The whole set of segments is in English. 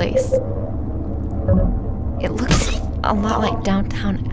place. It looks a lot like downtown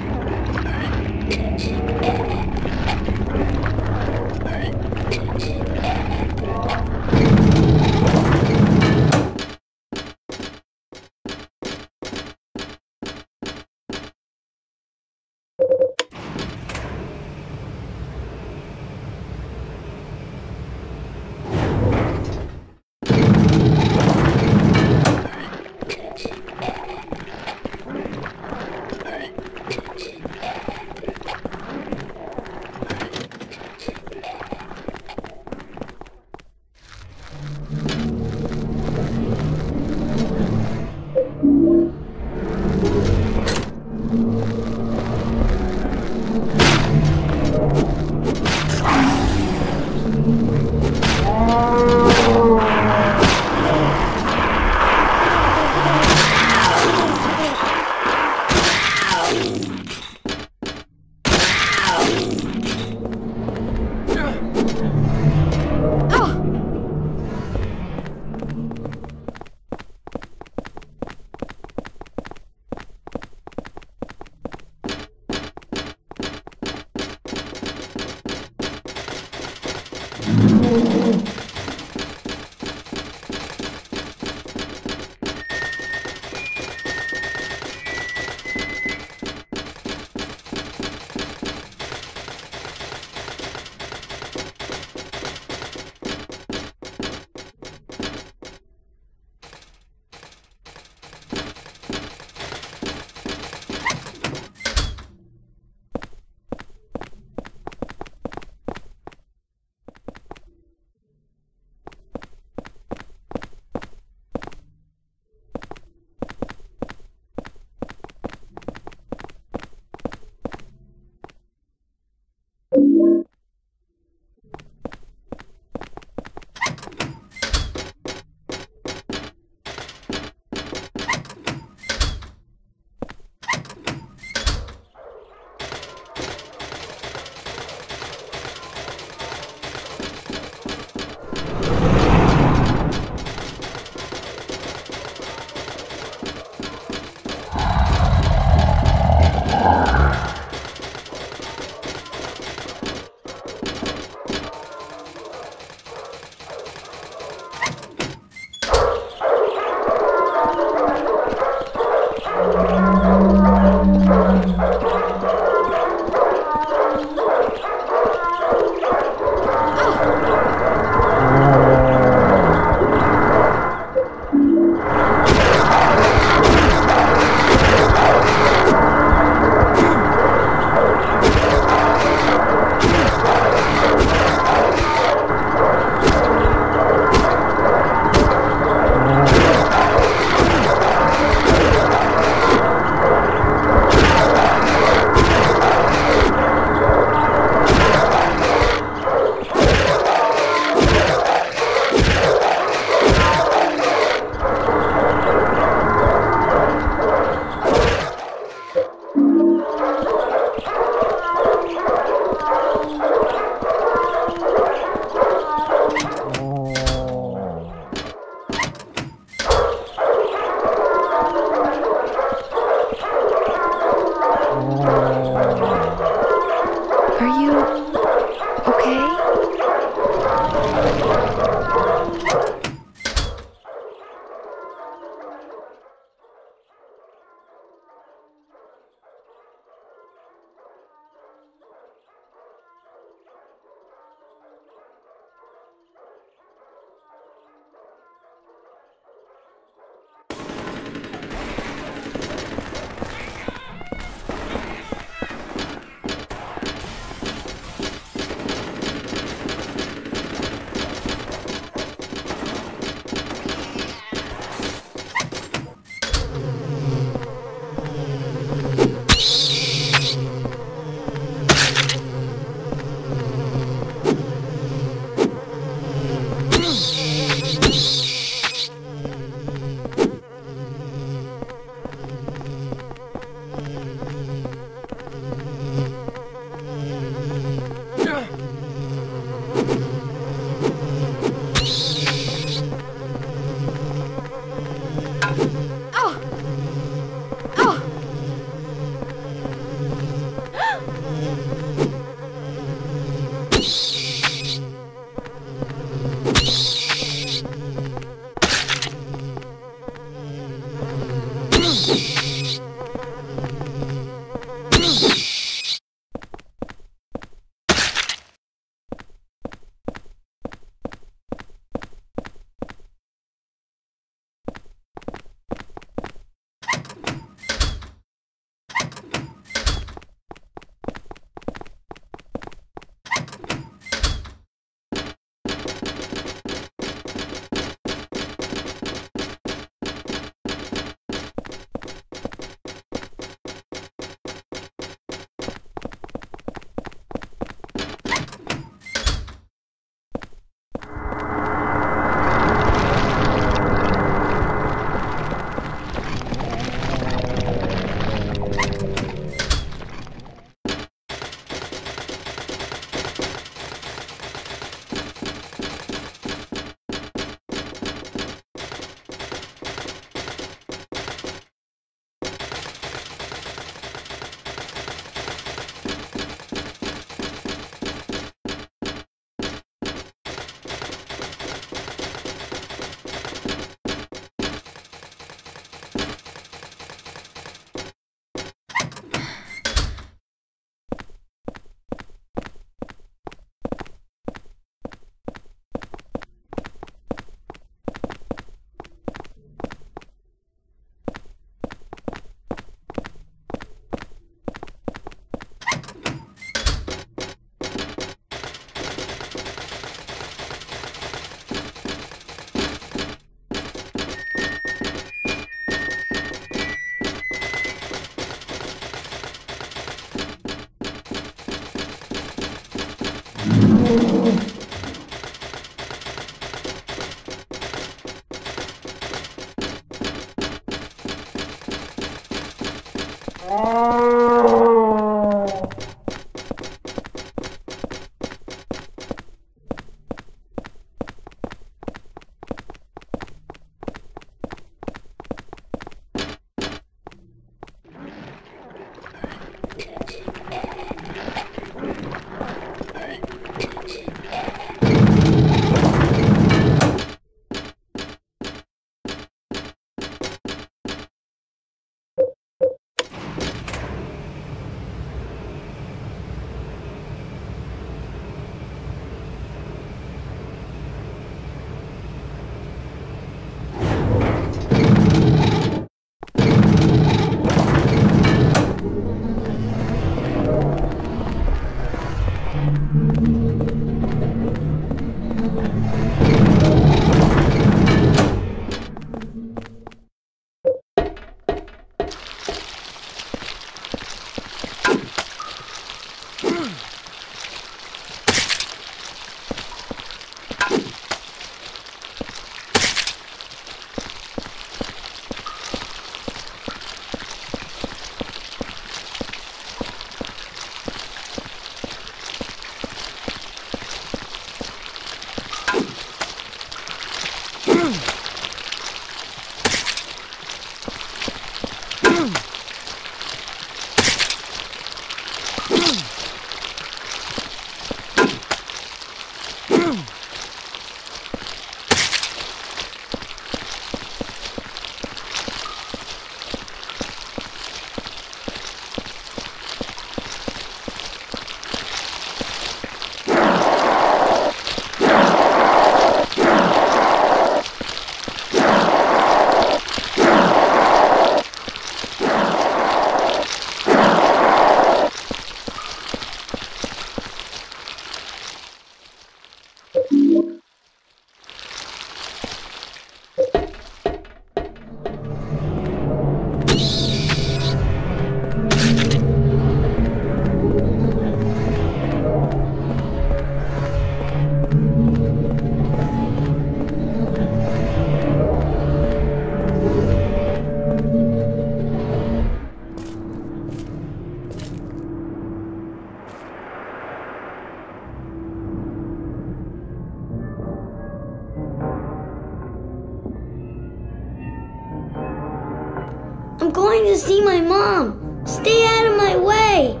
I'm going to see my mom. Stay out of my way.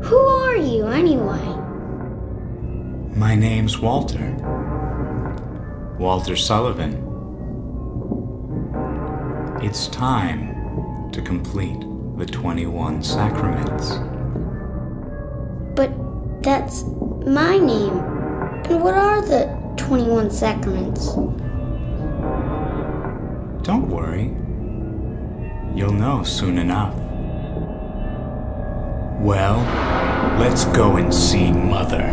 Who are you, anyway? My name's Walter. Walter Sullivan. It's time to complete the 21 sacraments. But that's my name. And what are the 21 sacraments? Don't worry. You'll know soon enough. Well, let's go and see Mother.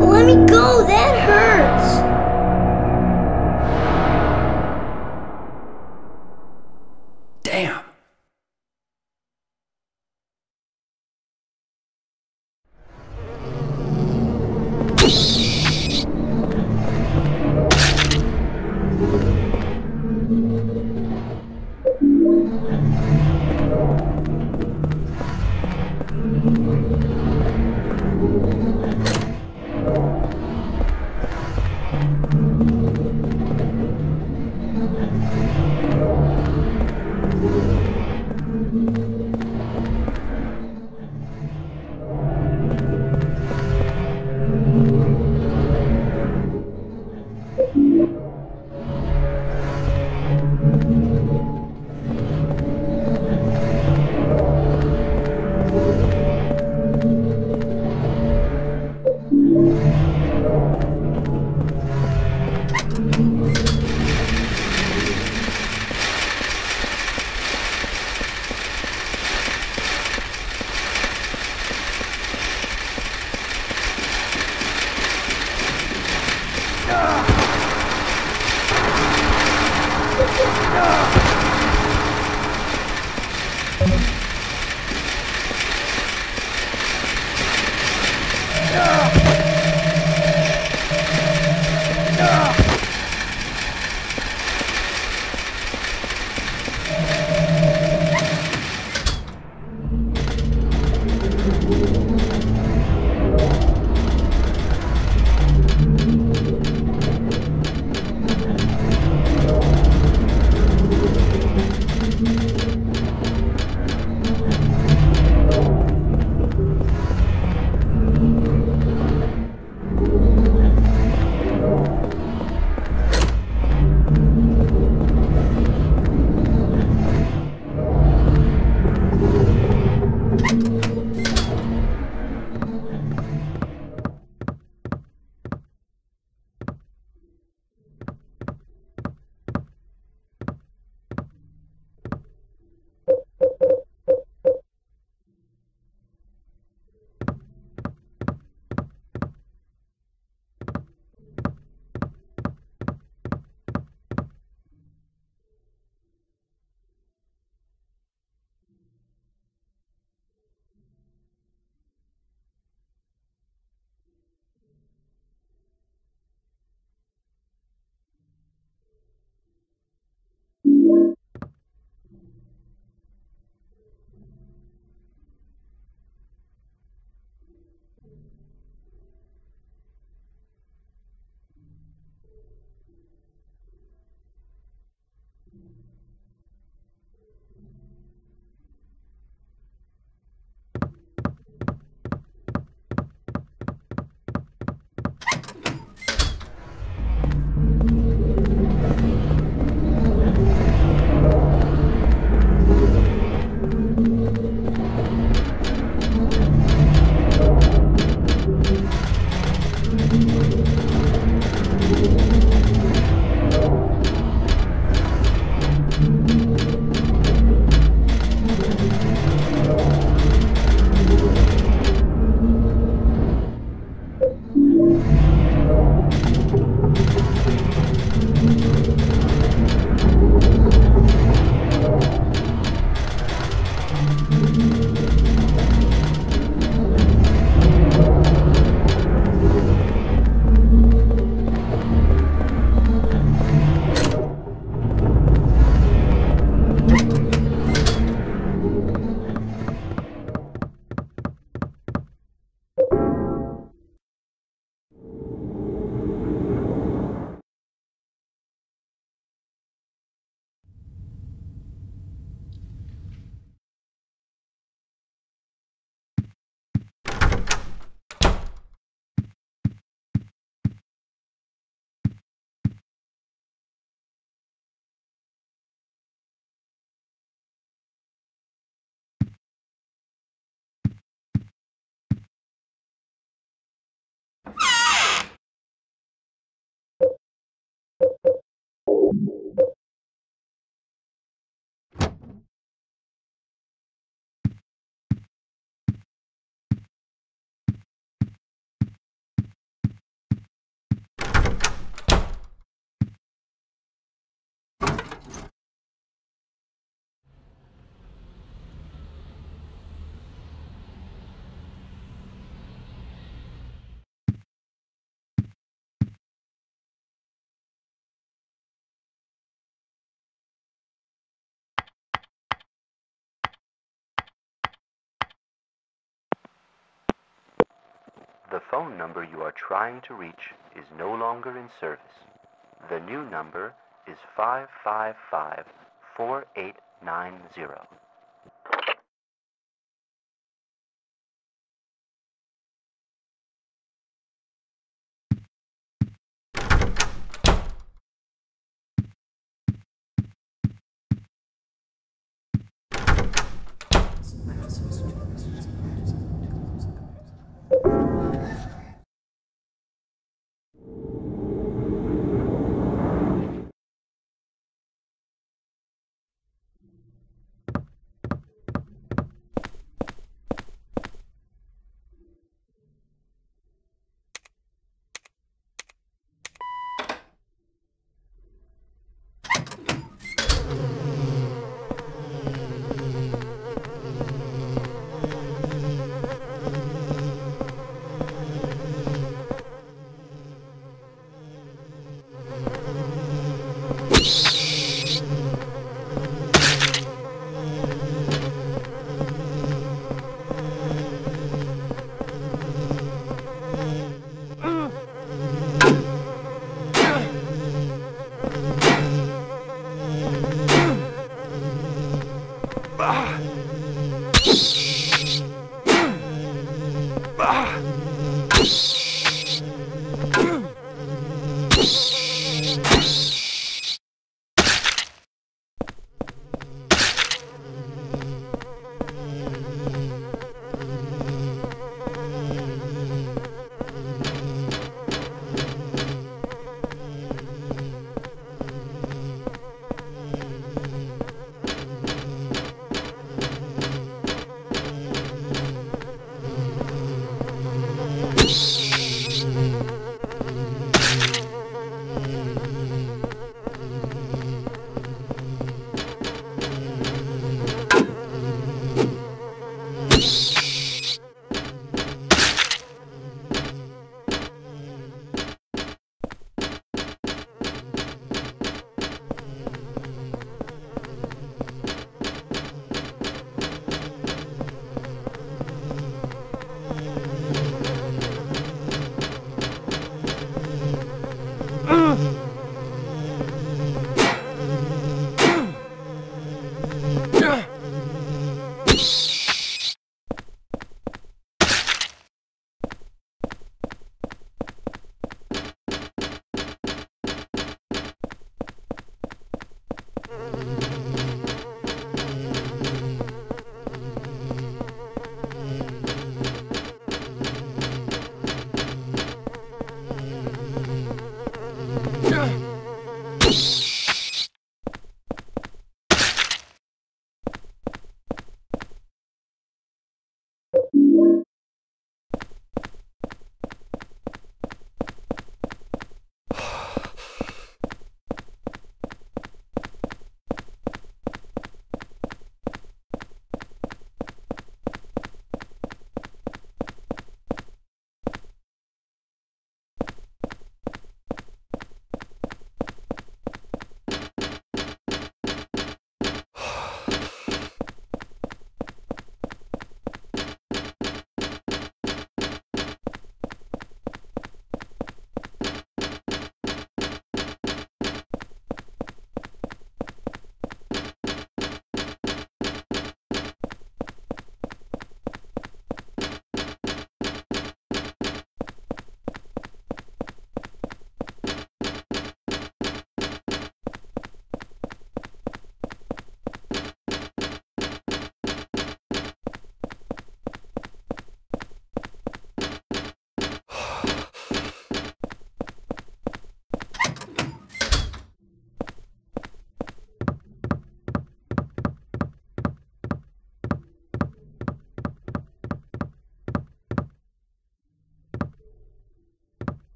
Let me go, that hurts. you. The phone number you are trying to reach is no longer in service. The new number is 555 4890.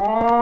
Cole.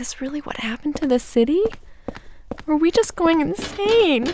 This really what happened to the city? Are we just going insane?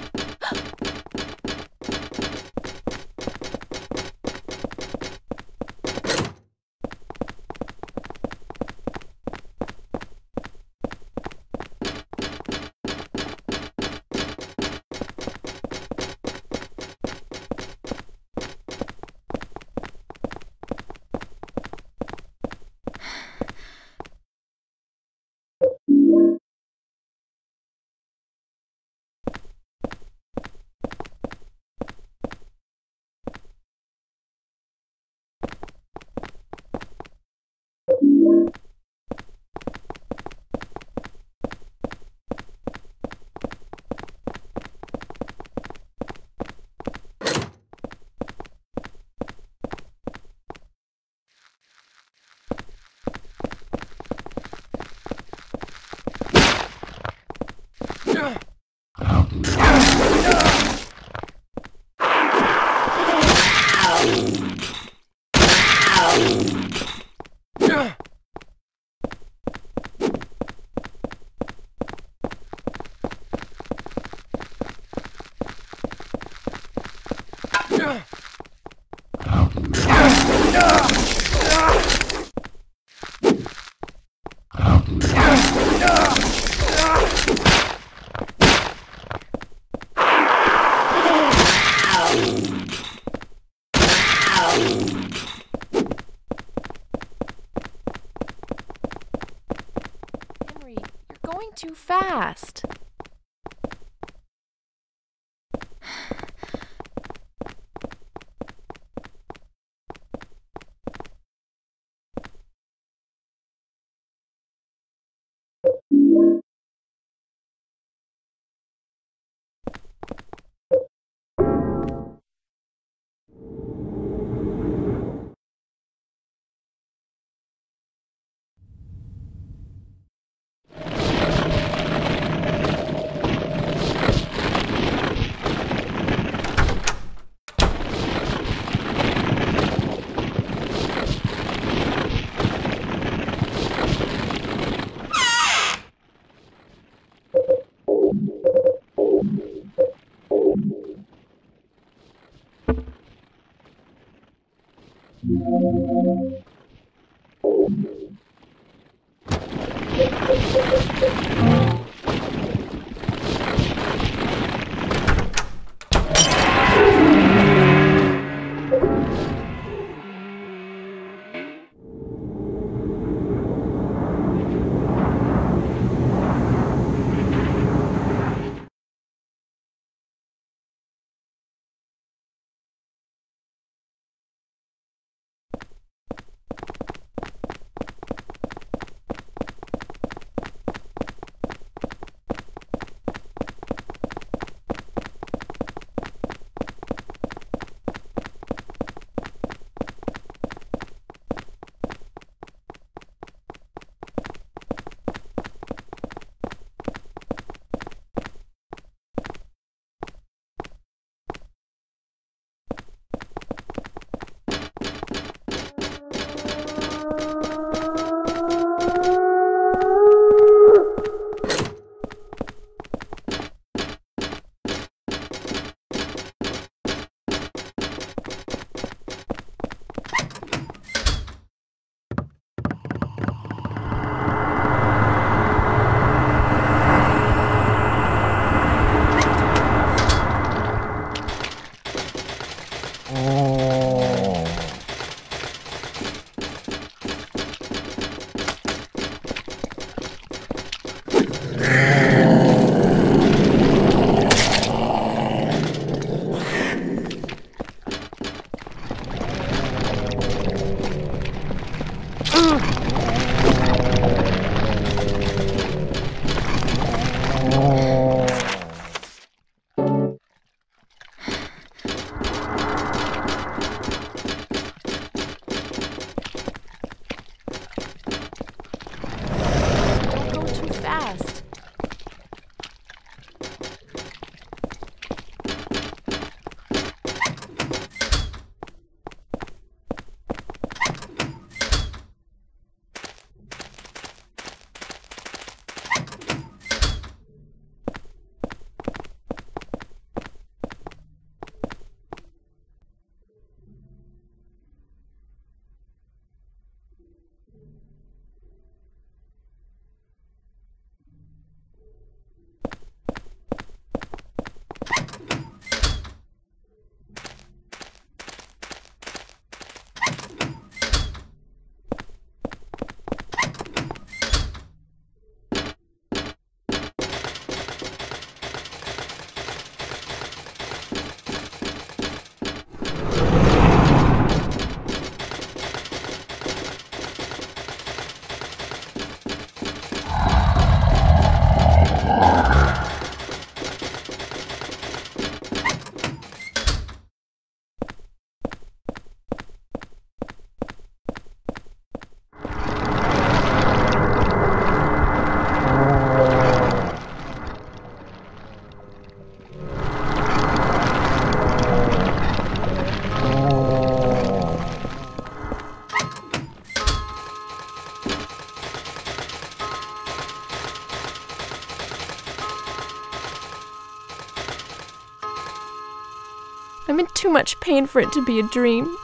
Much pain for it to be a dream.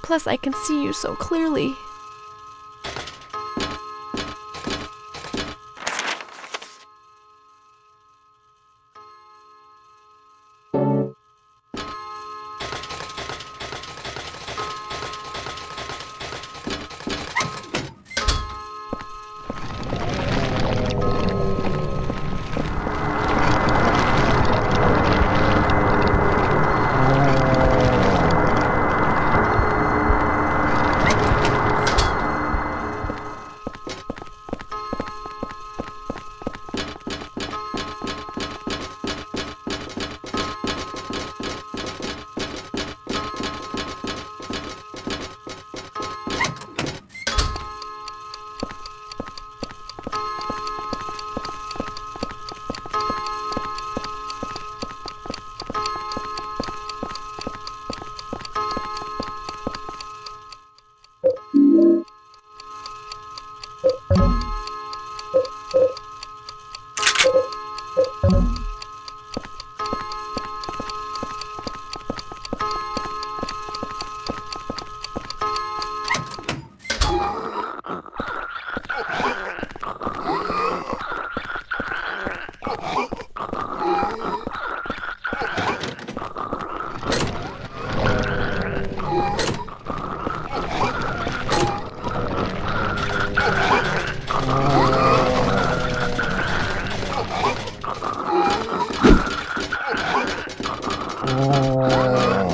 Plus, I can see you so clearly. Oh.